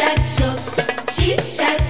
shake, shook, she shake.